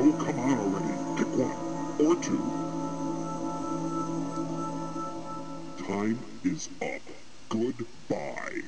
Oh, Come on already. Pick one. Or two. Time is up. Goodbye.